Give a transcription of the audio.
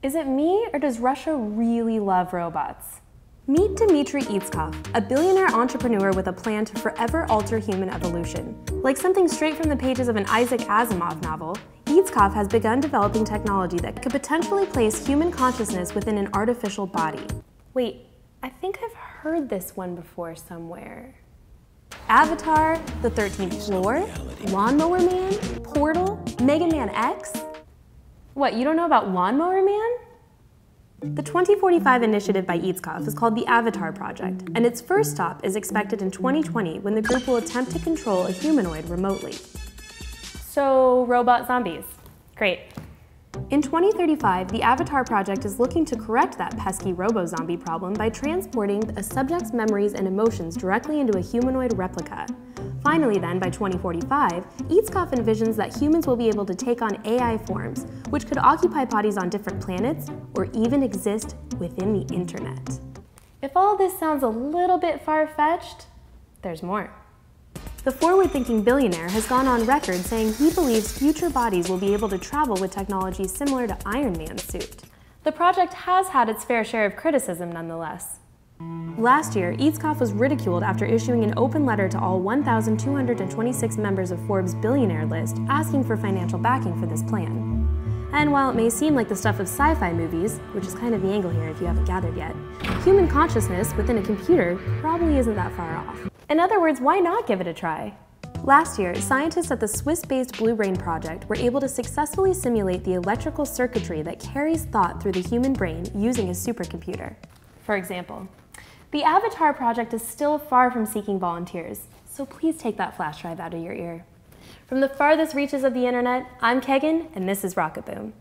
Is it me, or does Russia really love robots? Meet Dmitry Itskov, a billionaire entrepreneur with a plan to forever alter human evolution. Like something straight from the pages of an Isaac Asimov novel, Itskov has begun developing technology that could potentially place human consciousness within an artificial body. Wait, I think I've heard this one before somewhere. Avatar, The 13th Floor, Lawnmower Man, Portal, Mega Man X? What, you don't know about Lawnmower Man? The 2045 initiative by Itskov is called the Avatar Project, and its first stop is expected in 2020 when the group will attempt to control a humanoid remotely. So, robot zombies. Great. In 2035, the Avatar Project is looking to correct that pesky robo-zombie problem by transporting a subject's memories and emotions directly into a humanoid replica. Finally then, by 2045, Itskov envisions that humans will be able to take on AI forms, which could occupy bodies on different planets or even exist within the internet. If all this sounds a little bit far-fetched, there's more. The forward-thinking billionaire has gone on record saying he believes future bodies will be able to travel with technology similar to Iron Man's suit. The project has had its fair share of criticism nonetheless. Last year, Itskov was ridiculed after issuing an open letter to all 1,226 members of Forbes' billionaire list asking for financial backing for this plan. And while it may seem like the stuff of sci-fi movies, which is kind of the angle here if you haven't gathered yet, human consciousness within a computer probably isn't that far off. In other words, why not give it a try? Last year, scientists at the Swiss-based Blue Brain project were able to successfully simulate the electrical circuitry that carries thought through the human brain using a supercomputer. For example, the Avatar project is still far from seeking volunteers, so please take that flash drive out of your ear. From the farthest reaches of the internet, I'm Kegan, and this is Rocketboom.